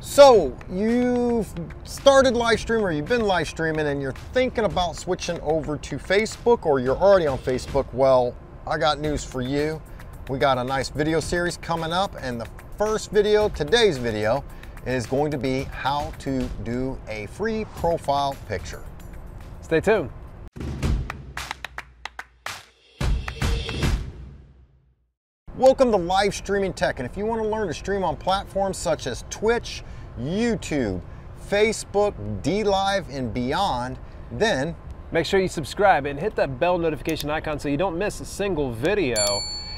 So you've started live streaming or you've been live streaming and you're thinking about switching over to Facebook or you're already on Facebook. Well, I got news for you. We got a nice video series coming up and the first video, today's video, is going to be how to do a free profile picture. Stay tuned. Welcome to Live Streaming Tech, and if you want to learn to stream on platforms such as Twitch, YouTube, Facebook, DLive, and beyond, then make sure you subscribe and hit that bell notification icon so you don't miss a single video.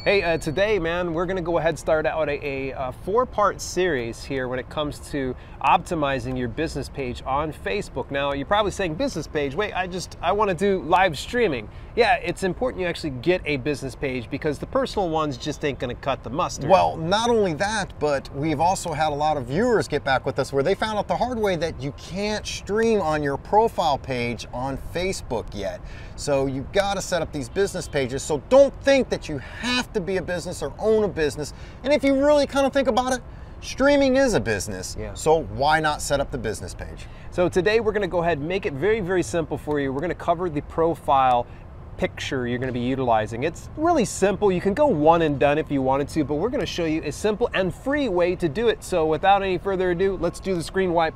Hey, uh, today, man, we're gonna go ahead and start out a, a, a four-part series here when it comes to optimizing your business page on Facebook. Now, you're probably saying business page, wait, I just, I wanna do live streaming. Yeah, it's important you actually get a business page because the personal ones just ain't gonna cut the mustard. Well, not only that, but we've also had a lot of viewers get back with us where they found out the hard way that you can't stream on your profile page on Facebook yet. So you've gotta set up these business pages. So don't think that you have to be a business or own a business. And if you really kind of think about it, streaming is a business. Yeah. So why not set up the business page? So today we're going to go ahead and make it very, very simple for you. We're going to cover the profile picture you're going to be utilizing. It's really simple. You can go one and done if you wanted to, but we're going to show you a simple and free way to do it. So without any further ado, let's do the screen wipe.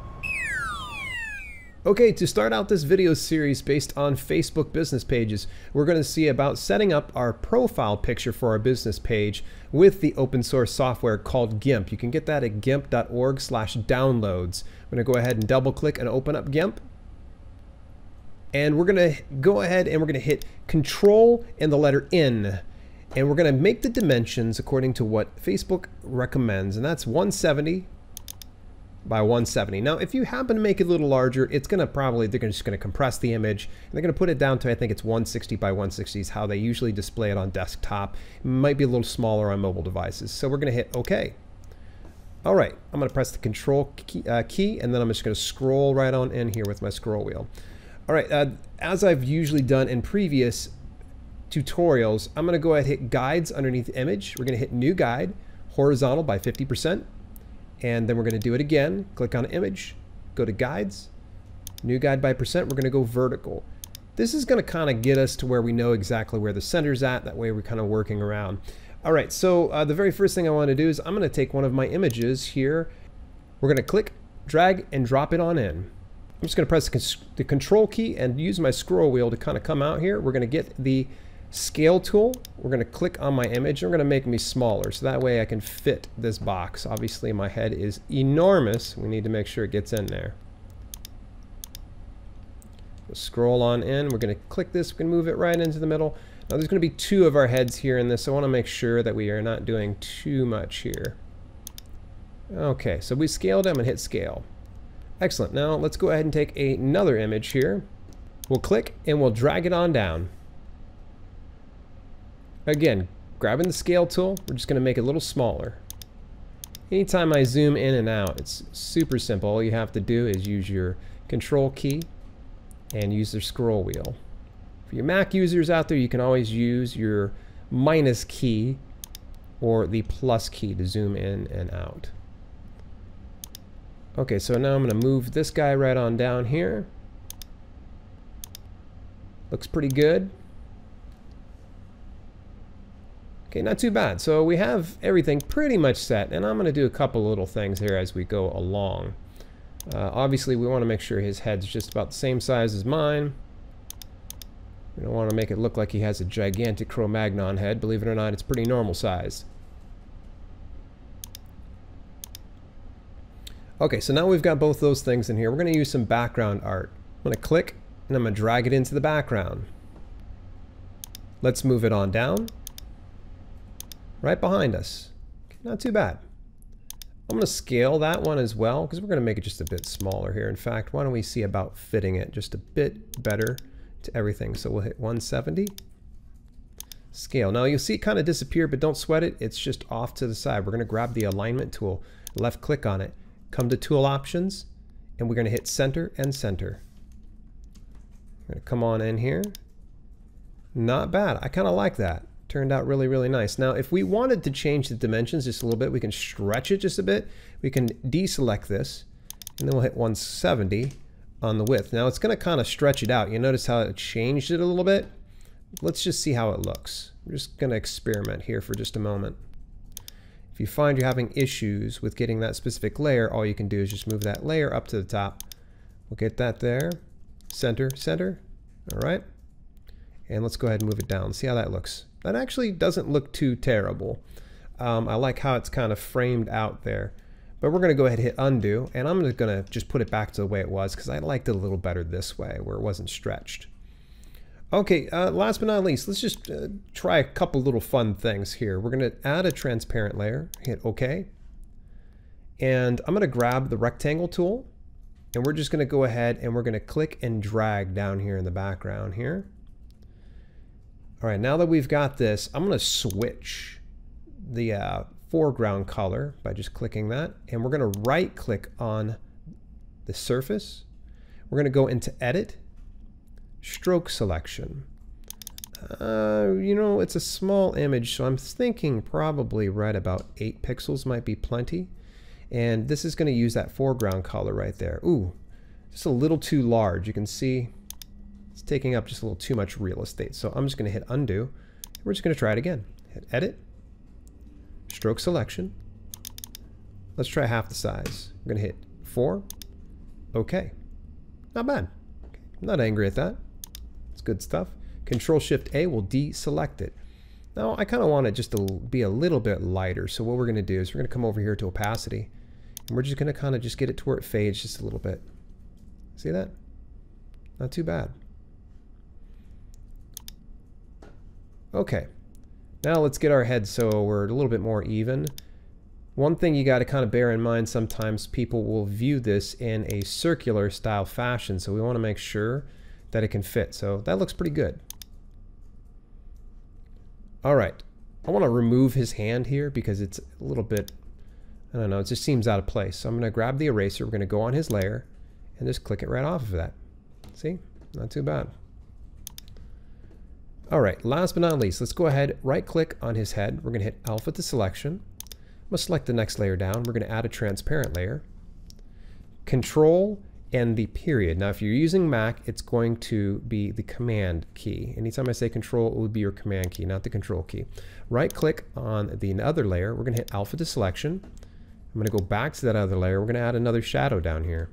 Okay, to start out this video series based on Facebook business pages, we're going to see about setting up our profile picture for our business page with the open source software called GIMP. You can get that at gimp.org slash downloads. I'm going to go ahead and double click and open up GIMP. And we're going to go ahead and we're going to hit Control and the letter N. And we're going to make the dimensions according to what Facebook recommends. And that's 170 by 170. Now, if you happen to make it a little larger, it's going to probably, they're just going to compress the image and they're going to put it down to, I think it's 160 by 160 is how they usually display it on desktop. It might be a little smaller on mobile devices. So we're going to hit OK. All right, I'm going to press the control key, uh, key and then I'm just going to scroll right on in here with my scroll wheel. All right, uh, as I've usually done in previous tutorials, I'm going to go ahead and hit guides underneath image. We're going to hit new guide, horizontal by 50%. And then we're going to do it again. Click on image, go to guides, new guide by percent. We're going to go vertical. This is going to kind of get us to where we know exactly where the center's at. That way we're kind of working around. All right, so uh, the very first thing I want to do is I'm going to take one of my images here. We're going to click, drag, and drop it on in. I'm just going to press the control key and use my scroll wheel to kind of come out here. We're going to get the scale tool, we're going to click on my image we're going to make me smaller so that way I can fit this box. Obviously my head is enormous. We need to make sure it gets in there. We'll scroll on in. We're going to click this. We can move it right into the middle. Now there's going to be two of our heads here in this. So I want to make sure that we are not doing too much here. Okay, so we scaled them and hit scale. Excellent. Now let's go ahead and take another image here. We'll click and we'll drag it on down. Again, grabbing the scale tool, we're just going to make it a little smaller. Anytime I zoom in and out, it's super simple. All you have to do is use your control key and use the scroll wheel. For your Mac users out there, you can always use your minus key or the plus key to zoom in and out. Okay, so now I'm going to move this guy right on down here. Looks pretty good. Okay, not too bad. So we have everything pretty much set, and I'm going to do a couple little things here as we go along. Uh, obviously, we want to make sure his head's just about the same size as mine. We don't want to make it look like he has a gigantic Cro-Magnon head. Believe it or not, it's pretty normal size. Okay, so now we've got both those things in here. We're going to use some background art. I'm going to click, and I'm going to drag it into the background. Let's move it on down right behind us. Not too bad. I'm going to scale that one as well because we're going to make it just a bit smaller here. In fact, why don't we see about fitting it just a bit better to everything. So we'll hit 170. Scale. Now you'll see it kind of disappear, but don't sweat it. It's just off to the side. We're going to grab the alignment tool, left click on it, come to tool options, and we're going to hit center and center. I'm going to come on in here. Not bad. I kind of like that Turned out really, really nice. Now, if we wanted to change the dimensions just a little bit, we can stretch it just a bit. We can deselect this, and then we'll hit 170 on the width. Now, it's going to kind of stretch it out. You notice how it changed it a little bit? Let's just see how it looks. I'm just going to experiment here for just a moment. If you find you're having issues with getting that specific layer, all you can do is just move that layer up to the top. We'll get that there. Center, center. All right. And let's go ahead and move it down. See how that looks. That actually doesn't look too terrible. Um, I like how it's kind of framed out there. But we're going to go ahead and hit undo. And I'm going to just put it back to the way it was because I liked it a little better this way where it wasn't stretched. Okay, uh, last but not least, let's just uh, try a couple little fun things here. We're going to add a transparent layer, hit OK. And I'm going to grab the rectangle tool. And we're just going to go ahead and we're going to click and drag down here in the background here. All right, now that we've got this, I'm going to switch the uh, foreground color by just clicking that. And we're going to right click on the surface. We're going to go into edit, stroke selection. Uh, you know, it's a small image, so I'm thinking probably right about 8 pixels might be plenty. And this is going to use that foreground color right there. Ooh, just a little too large. You can see it's taking up just a little too much real estate. So I'm just going to hit undo. We're just going to try it again. Hit edit, stroke selection. Let's try half the size. We're going to hit 4. Okay. Not bad. I'm not angry at that. It's good stuff. Control Shift A will deselect it. Now I kind of want it just to be a little bit lighter. So what we're going to do is we're going to come over here to opacity. And we're just going to kind of just get it to where it fades just a little bit. See that? Not too bad. Okay, now let's get our head so we're a little bit more even. One thing you got to kind of bear in mind, sometimes people will view this in a circular style fashion, so we want to make sure that it can fit. So that looks pretty good. All right, I want to remove his hand here because it's a little bit, I don't know, it just seems out of place. So I'm going to grab the eraser, we're going to go on his layer and just click it right off of that. See, not too bad. All right, last but not least, let's go ahead, right click on his head. We're gonna hit alpha to selection. I'm gonna select the next layer down. We're gonna add a transparent layer. Control and the period. Now, if you're using Mac, it's going to be the command key. Anytime I say control, it would be your command key, not the control key. Right click on the other layer. We're gonna hit alpha to selection. I'm gonna go back to that other layer. We're gonna add another shadow down here.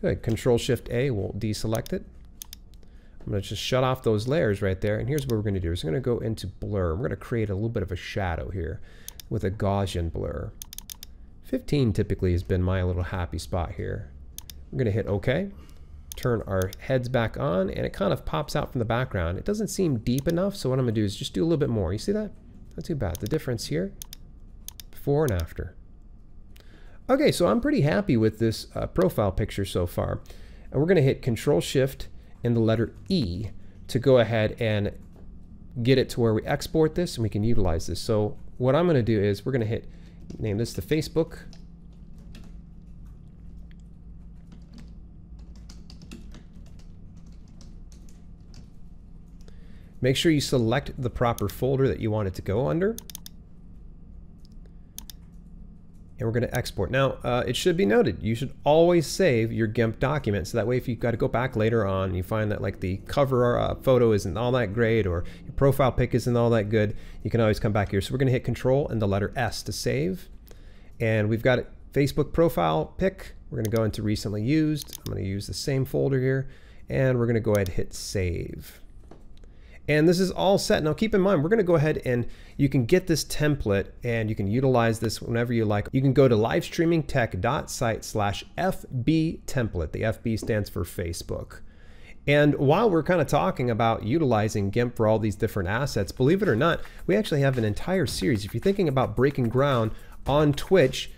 Good, Control Shift A We'll deselect it. I'm going to just shut off those layers right there. And here's what we're going to do. Is we're going to go into blur. We're going to create a little bit of a shadow here with a Gaussian blur. 15 typically has been my little happy spot here. We're going to hit OK. Turn our heads back on and it kind of pops out from the background. It doesn't seem deep enough. So what I'm going to do is just do a little bit more. You see that? Not too bad. The difference here, before and after. Okay, so I'm pretty happy with this uh, profile picture so far. And we're going to hit Control Shift and the letter E to go ahead and get it to where we export this and we can utilize this. So what I'm going to do is we're going to hit, name this the Facebook. Make sure you select the proper folder that you want it to go under. And we're going to export. Now, uh, it should be noted, you should always save your GIMP document. So that way, if you've got to go back later on and you find that like the cover uh, photo isn't all that great or your profile pic isn't all that good, you can always come back here. So we're going to hit Control and the letter S to save. And we've got Facebook profile pic. We're going to go into recently used. I'm going to use the same folder here. And we're going to go ahead and hit save. And this is all set. Now keep in mind, we're gonna go ahead and you can get this template and you can utilize this whenever you like. You can go to livestreamingtech.site slash FB template. The FB stands for Facebook. And while we're kind of talking about utilizing GIMP for all these different assets, believe it or not, we actually have an entire series. If you're thinking about breaking ground on Twitch,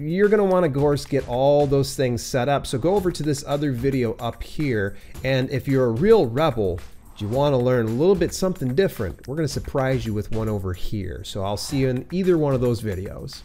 you're going to want to, of course, get all those things set up. So go over to this other video up here. And if you're a real rebel, you want to learn a little bit something different? We're going to surprise you with one over here. So I'll see you in either one of those videos.